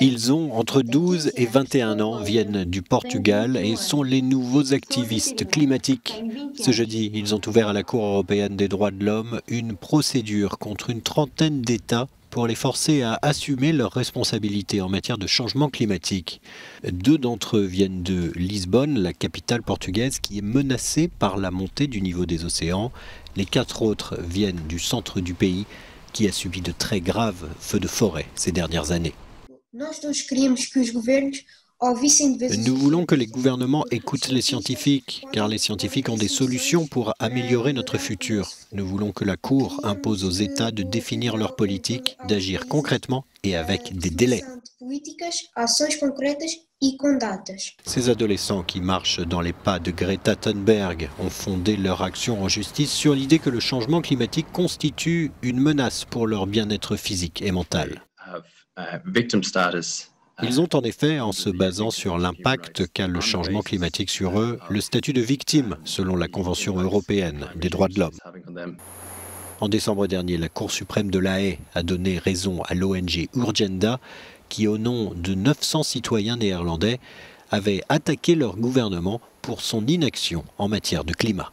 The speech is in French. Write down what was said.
Ils ont entre 12 et 21 ans, viennent du Portugal et sont les nouveaux activistes climatiques. Ce jeudi, ils ont ouvert à la Cour européenne des droits de l'homme une procédure contre une trentaine d'États pour les forcer à assumer leurs responsabilités en matière de changement climatique. Deux d'entre eux viennent de Lisbonne, la capitale portugaise, qui est menacée par la montée du niveau des océans. Les quatre autres viennent du centre du pays, qui a subi de très graves feux de forêt ces dernières années. Nous voulons que les gouvernements écoutent les scientifiques, car les scientifiques ont des solutions pour améliorer notre futur. Nous voulons que la Cour impose aux États de définir leur politique, d'agir concrètement et avec des délais. Ces adolescents qui marchent dans les pas de Greta Thunberg ont fondé leur action en justice sur l'idée que le changement climatique constitue une menace pour leur bien-être physique et mental. Ils ont en effet, en se basant sur l'impact qu'a le changement climatique sur eux, le statut de victime selon la Convention européenne des droits de l'homme. En décembre dernier, la Cour suprême de La Haye a donné raison à l'ONG Urgenda qui, au nom de 900 citoyens néerlandais, avait attaqué leur gouvernement pour son inaction en matière de climat.